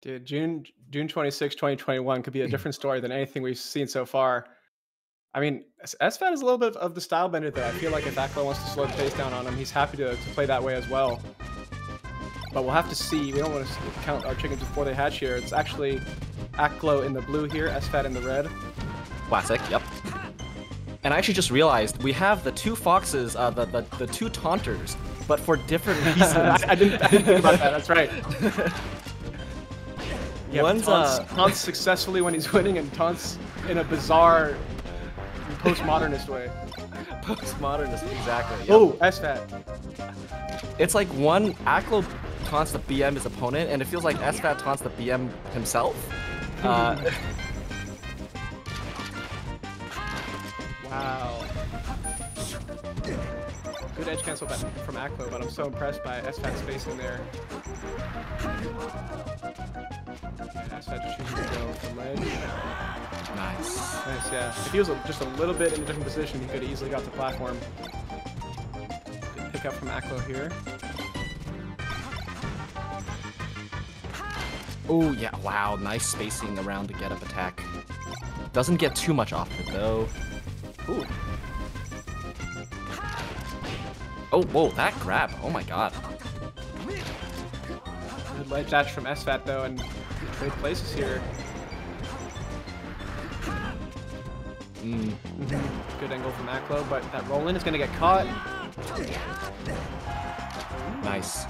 Dude, June June 26, 2021 could be a different story than anything we've seen so far. I mean, SFAT is a little bit of the style bender though. I feel like if Aklo wants to slow the pace down on him, he's happy to, to play that way as well. But we'll have to see. We don't want to count our chickens before they hatch here. It's actually Aklo in the blue here, SFAT in the red. Classic, yep. And I actually just realized we have the two foxes, uh, the, the, the two taunters, but for different reasons. I, I didn't, I didn't think about that. That's right. Yeah, One's, taunts, uh, taunts successfully when he's winning and taunts in a bizarre postmodernist way. Postmodernist, exactly. yep. Oh, SFAT. It's like one Aklo taunts the BM his opponent, and it feels like SFAT taunts the BM himself. Uh, Wow. Good edge cancel back from Aklo, but I'm so impressed by SFAT spacing there. Nice. Yeah. If he was just a little bit in a different position, he could have easily got the platform. Good pick up from Aklo here. Oh yeah, wow, nice spacing around the get up attack. Doesn't get too much off it though. Ooh. Oh, whoa, that grab. Oh my god. Good ledge dash from SFAT though, and trade places here. Mm. Good angle from Aklo, but that roll in is gonna get caught. Nice.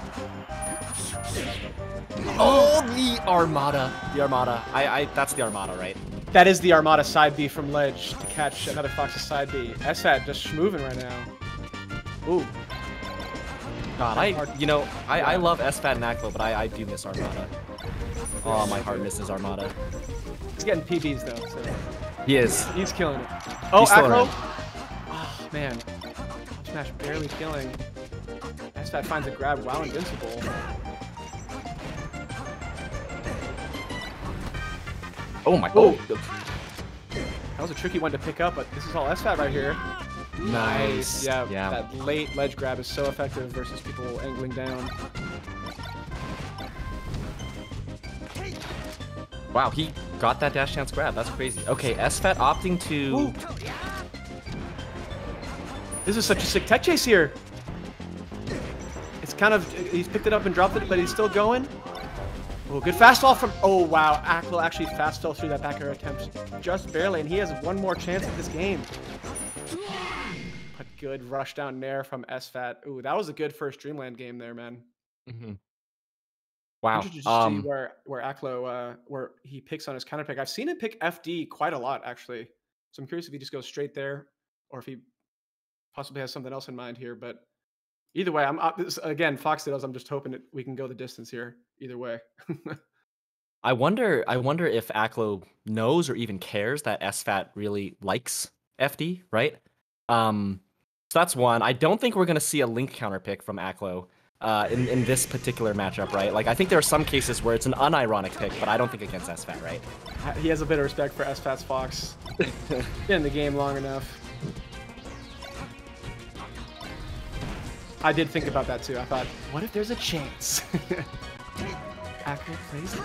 Oh, the Armada. The Armada. I, I, that's the Armada, right? That is the Armada side B from ledge to catch another Fox's side B. SFAT just schmoving right now. Ooh, God, I, you know, I, I love SFAT and Aklo, but I, I do miss Armada. Oh, my heart misses Armada. he's getting PBs though, He is. he's killing it. Oh, He's still Aklo! around. Oh, man. Smash barely killing. SFAT finds a grab while invincible. Oh my. Oh. Oh. That was a tricky one to pick up, but this is all SFAT right here. Nice. Yeah, Yeah. that late ledge grab is so effective versus people angling down. Wow, he got that dash chance grab. That's crazy. Okay, SFAT opting to. Ooh. This is such a sick tech chase here. It's kind of, he's picked it up and dropped it, but he's still going. Oh, good fast fall from, oh wow, Aklo actually fast fell through that back air attempt just barely, and he has one more chance at this game. A good rush down nair from SFAT. Ooh, that was a good first Dreamland game there, man. Mhm. Wow. Interested to see Um, where where Aklo uh, where he picks on his counter pick. I've seen him pick FD quite a lot actually. So I'm curious if he just goes straight there, or if he possibly has something else in mind here. But either way, I'm uh, this, again Fox dittos. I'm just hoping that we can go the distance here. Either way. I wonder. I wonder if Aklo knows or even cares that SFAT really likes FD, right? Um, so that's one. I don't think we're gonna see a link counter pick from Aklo uh, in in this particular matchup, right? Like I think there are some cases where it's an unironic pick, but I don't think against SFAT, right? he has a bit of respect for SFAT's Fox. Been in the game long enough. I did think about that too. I thought, what if there's a chance? Aklo plays.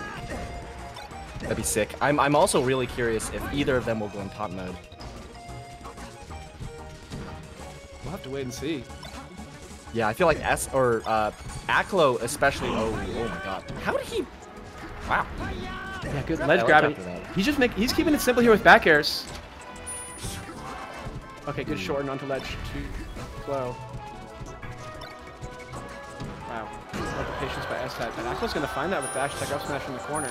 That'd be sick. I'm I'm also really curious if either of them will go in taunt mode. We'll have to wait and see. Yeah, I feel like S or uh, Aklo especially. Oh, oh my God! How did he? Wow. Yeah, good ledge like grabbing. He's just making. he's keeping it simple here with back airs. Okay, good shorten onto ledge too low. Wow. Patience by SFAT. And Aklo's gonna find that with dash tech up smash in the corner.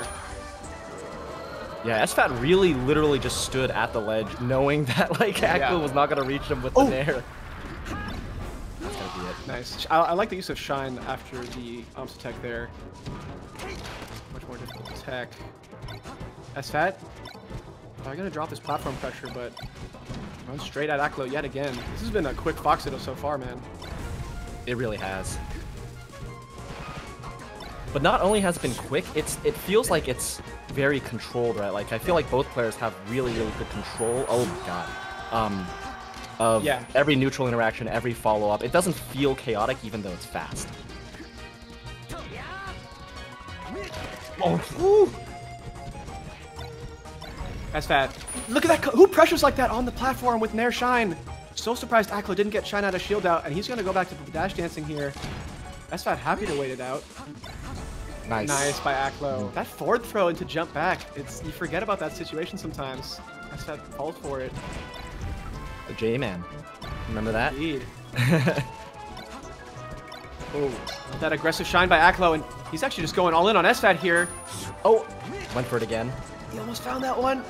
Yeah, SFAT really literally just stood at the ledge, knowing that like Aklo Yeah. was not gonna reach him with Oh. the nair. Nice. I, I like the use of shine after the Omsa tech there. Much more difficult tech. SFAT. I'm gonna drop this platform pressure, but runs straight at Aklo yet again. This has been a quick Fox so far, man. It really has. But not only has it been quick, it's it feels like it's very controlled, right? Like I feel like both players have really, really good control. Oh god. Um of Yeah. every neutral interaction, every follow-up. It doesn't feel chaotic even though it's fast. Oh, That's fat. Look at that. Who pressures like that on the platform with Nair Shine? So surprised Aklo didn't get Shine out of shield out, and he's gonna go back to the dash dancing here. SFAT happy to wait it out. nice. Nice by Aklo. That forward throw into jump back. It's you forget about that situation sometimes. SFAT falls for it. The J-Man. Remember that? Indeed. Oh, that aggressive shine by Aklo, and he's actually just going all in on SFAT here. Oh, went for it again. He almost found that one.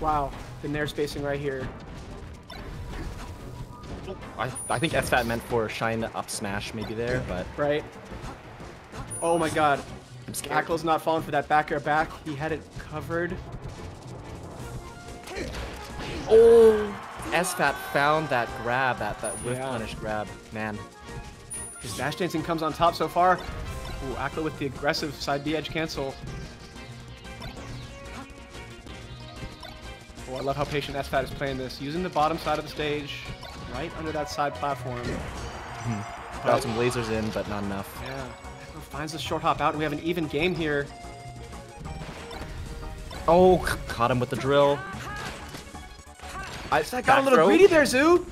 Wow, the Nair spacing right here. I, I think SFAT meant for shine up smash maybe there, but Right? Oh my god. Scared. Not falling for that back air back. He had it covered. Oh, SFAT found that grab, that, that whiff Yeah. punish grab. Man, His dash dancing comes on top so far. Ooh, with the aggressive side B edge cancel. Oh, I love how patient SFAT is playing this. Using the bottom side of the stage, right under that side platform. Hmm. got some lasers in, but not enough. Yeah. Aklo finds the short hop out, and we have an even game here. Oh, caught him with the drill. I SFAT got a little throw. greedy there, Zoo.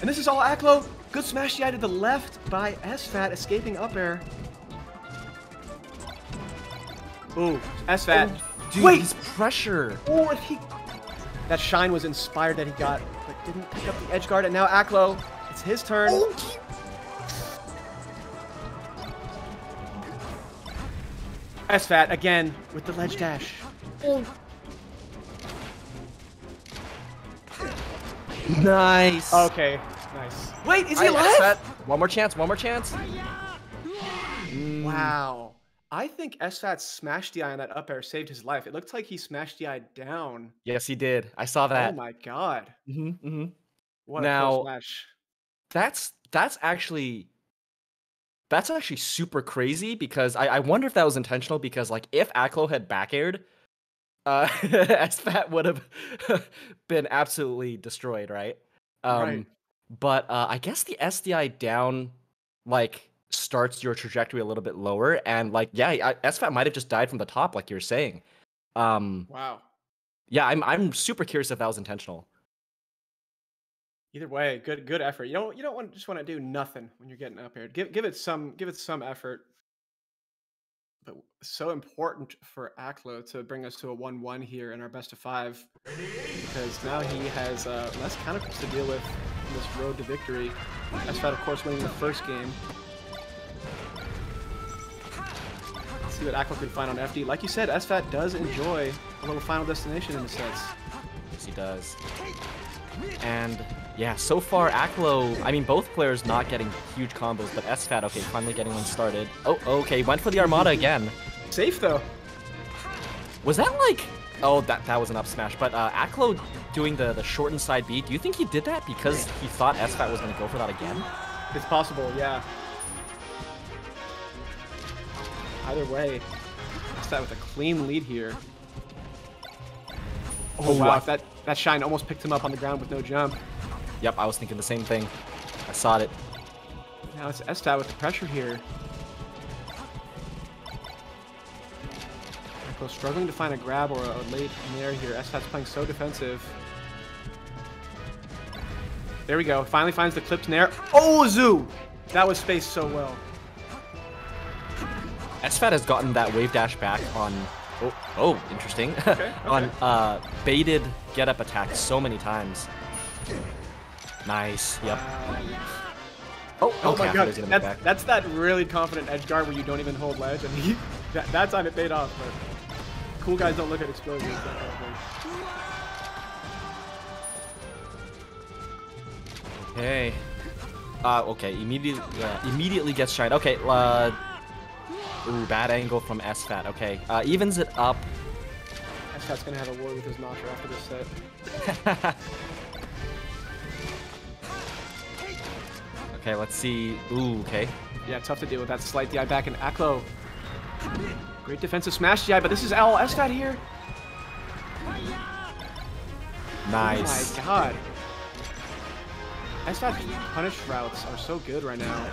And this is all Aklo. Good smash DI to the left by SFAT, escaping up air. Ooh, SFAT. Oh, dude, Wait! he's pressure. Or if he... That shine was inspired that he got, but didn't pick up the edge guard, and now Aklo, it's his turn. Oh, SFAT again with the ledge dash. Nice. Okay, nice. Wait, is he alive? SFAT, One more chance, one more chance. Wow. I think SFAT's smash DI on that up air saved his life. It looked like he smashed DI down. Yes, he did. I saw that. Oh my god. hmm hmm What Now- a close smash. That's that's actually that's actually super crazy because I, I wonder if that was intentional because like if Aklo had back aired, uh SFAT would have been absolutely destroyed, right? Um Right. but uh I guess the SDI down like starts your trajectory a little bit lower and like yeah, I, SFAT might have just died from the top like you're saying. Um Wow. yeah, I'm I'm super curious if that was intentional. Either way, good good effort. You don't you don't want just want to do nothing when you're getting up here. Give give it some give it some effort. But so important for Aklo to bring us to a 1-1 here in our best of five. Because now he has uh, less counterpicks to deal with in this road to victory. SFAT, of course, winning the first game. Let's see what Aklo can find on FD. Like you said, SFAT does enjoy a little final destination in the sets. Yes, he does. And yeah, so far Aklo, I mean both players not getting huge combos, but SFAT, okay, finally getting one started. Oh, okay, went for the Armada again. Safe though. Was that like Oh, that that was an up smash, but uh Aklo doing the the shortened side B, do you think he did that because he thought SFAT was gonna go for that again? It's possible, yeah. Either way, SFAT with a clean lead here. Oh, wow, I- that, that shine almost picked him up on the ground with no jump. Yep, I was thinking the same thing. I saw it. Now it's SFAT with the pressure here. Aklo struggling to find a grab or a late nair here. SFAT's playing so defensive. There we go. Finally finds the clipped nair. Oh, Zoo! That was spaced so well. SFAT has gotten that wave dash back on oh, oh interesting. on okay. uh baited get up attacks so many times. Nice. Yep. Oh, Oh okay, my god, was gonna make that's, that's that really confident edge guard where you don't even hold ledge, and he, that, that time it paid off, but cool guys don't look at explosions. Kind of. Okay. Uh, okay, immediately, uh, immediately gets shined. Okay, uh, ooh, bad angle from SFAT. Okay, uh, evens it up. SFAT's gonna have a war with his Nosher after this set. okay, let's see. Ooh, okay. Yeah, tough to deal with that slight DI back in Aklo. Great defensive smash DI, but this is all SFAT here. Nice. Oh my god. SFAT punish routes are so good right now.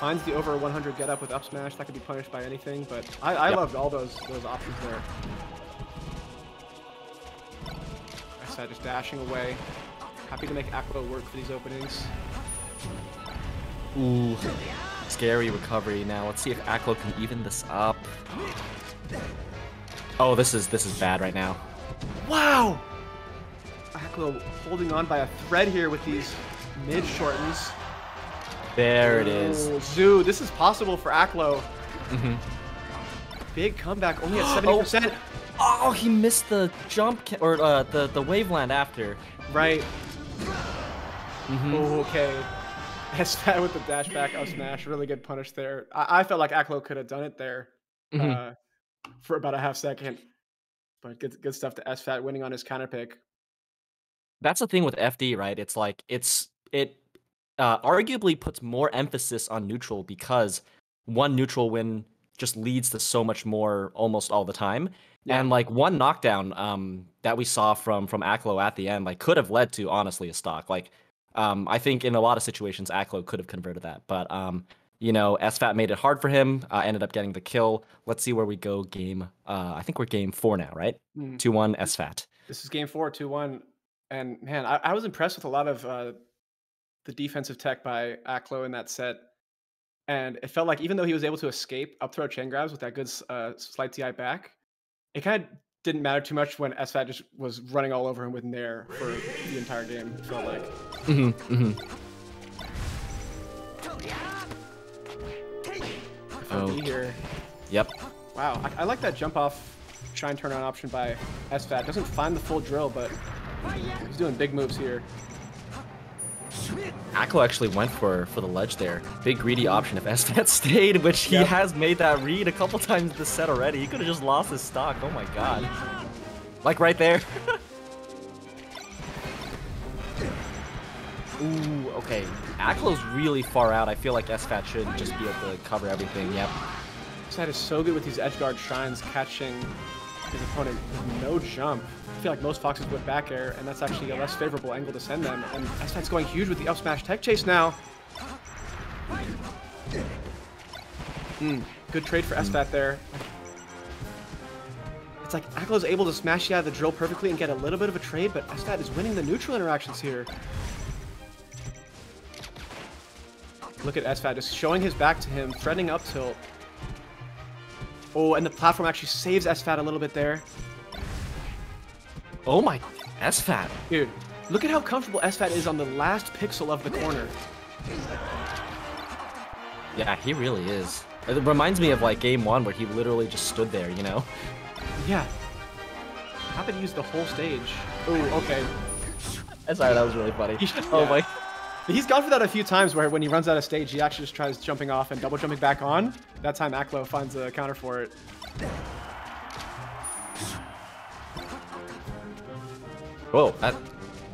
Finds the over 100 get up with up smash. That could be punished by anything, but I, I Yep. loved all those those options there. SFAT just dashing away. Happy to make Aklo work for these openings. Ooh, scary recovery. Now let's see if Aklo can even this up. Oh, this is this is bad right now. Wow! Aklo holding on by a thread here with these mid shortens. There it is. Oh, Zoo, this is possible for Aklo. Mhm. Big comeback, only at 70%. Oh, he missed the jump or uh, the the waveland after. Right. Mhm. Oh, okay. SFAT with the dash back up smash. Really good punish there. I, I felt like Aklo could have done it there Mhm. uh, for about a half second. But good, good stuff to SFAT winning on his counter pick. That's the thing with FD, right? It's like it's it uh, arguably puts more emphasis on neutral because one neutral win just leads to so much more almost all the time. Yeah. And like one knockdown um, that we saw from from Aklo at the end, like could have led to honestly a stock. Like um, I think in a lot of situations Aklo could have converted that, but um, you know SFAT made it hard for him. Uh, ended up getting the kill. Let's see where we go. Game. Uh, I think we're game four now, right? Mm. Two one SFAT. This is game four, 2 1. And man, I, I was impressed with a lot of uh, the defensive tech by Aklo in that set. And it felt like even though he was able to escape up throw chain grabs with that good uh, slight DI back, it kind of didn't matter too much when SFAT just was running all over him with Nair for the entire game, it felt like. hmm hmm Oh. here. Yep. Wow, I, I like that jump off shine turn on option by SFAT. Doesn't find the full drill, but he's doing big moves here. Aklo actually went for for the ledge there. Big greedy option if SFAT stayed, which he Yep. has made that read a couple times this set already. He could have just lost his stock. Oh my god. Like right there. Ooh, okay. Aklo's really far out. I feel like SFAT should just be able to cover everything. Yep. Side is so good with these edge guard shines, catching his opponent with no jump. Feel like most foxes whip back air, and that's actually a less favorable angle to send them. And SFAT's going huge with the up smash tech chase now. Hmm, good trade for SFAT there. It's like Aklo's able to smash you out of the drill perfectly and get a little bit of a trade, but SFAT is winning the neutral interactions here. Look at SFAT just showing his back to him, threading up tilt. Oh, and the platform actually saves SFAT a little bit there. Oh my SFAT. Dude, look at how comfortable SFAT is on the last pixel of the corner. Yeah, he really is. It reminds me of like game one where he literally just stood there, you know? Yeah. Happy to use the whole stage. Oh, okay. Sorry, that was really funny. He should- Oh yeah. my. He's gone for that a few times where when he runs out of stage, he actually just tries jumping off and double jumping back on. That time Aklo finds a counter for it. Whoa, that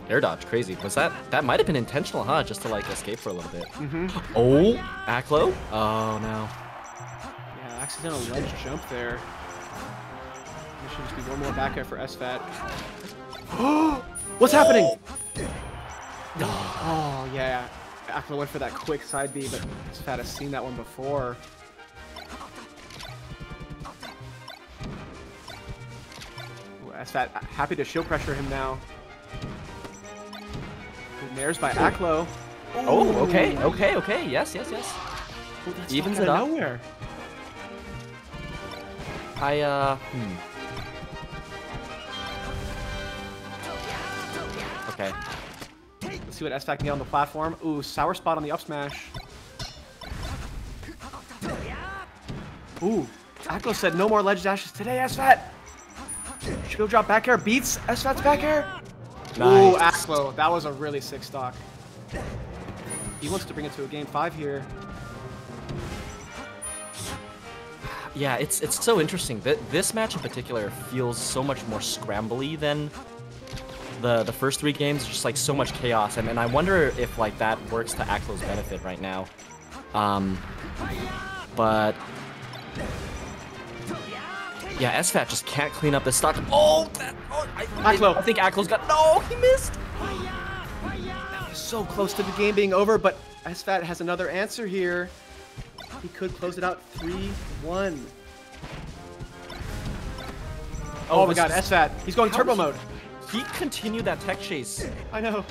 air dodge, crazy. Was that that might have been intentional, huh? Just to like escape for a little bit. Mm-hmm. Oh, Aklo? Oh no. Yeah, accidental ledge jump there. There should just be one more back air for SFAT. What's happening? Oh, yeah. Aklo went for that quick side B, but SFAT has seen that one before. Ooh, SFAT happy to show pressure him now. Ooh, Nairs by Aklo. Oh, okay, okay, okay. Yes, yes, yes. Evens it up. Nowhere. I uh hmm. Okay. Let's see what SFAT can get on the platform. Ooh, sour spot on the up smash. Ooh, Aklo said no more ledge dashes today, SFAT. Shield drop back air beats SFAT's back air. Ooh, Nice. Aklo, that was a really sick stock. He wants to bring it to a game five here. Yeah, it's it's so interesting. That this match in particular feels so much more scrambly than the the first three games. Just like so much chaos, and and I wonder if like that works to Aklo's benefit right now. Um, but yeah, SFAT just can't clean up this stock. Oh, that, oh I, Aklo. I think Aklo's got no. He missed. so close to the game being over, but SFAT has another answer here. He could close it out 3-1. Oh, my god, is- SFAT. He's going How turbo mode. He continued that tech chase. I know.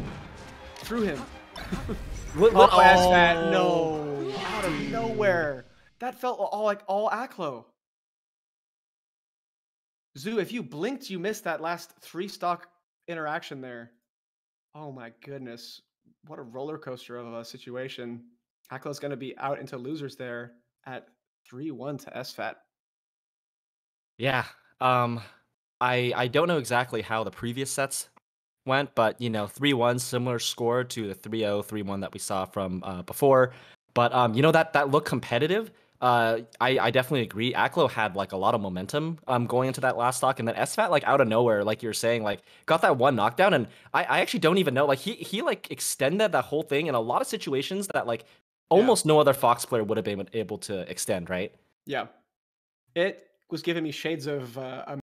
Through him. What, Oh, SFAT. No. Out of nowhere. That felt all like all Aklo. Zoo, if you blinked, you missed that last three stock interaction there. Oh my goodness. What a roller coaster of a situation. Aklo's going to be out into losers there at 3 1 to SFAT. Yeah. Um I I don't know exactly how the previous sets went, but you know, 3-1 similar score to the 3-0 3-1 that we saw from uh, before. But um you know that that looked competitive. Uh I I definitely agree. Aklo had like a lot of momentum um going into that last stock and then SFAT like out of nowhere like you're saying like got that one knockdown and I I actually don't even know like he he like extended that whole thing in a lot of situations that like almost no other Fox player would have been able to extend, right? Yeah. It was giving me shades of uh,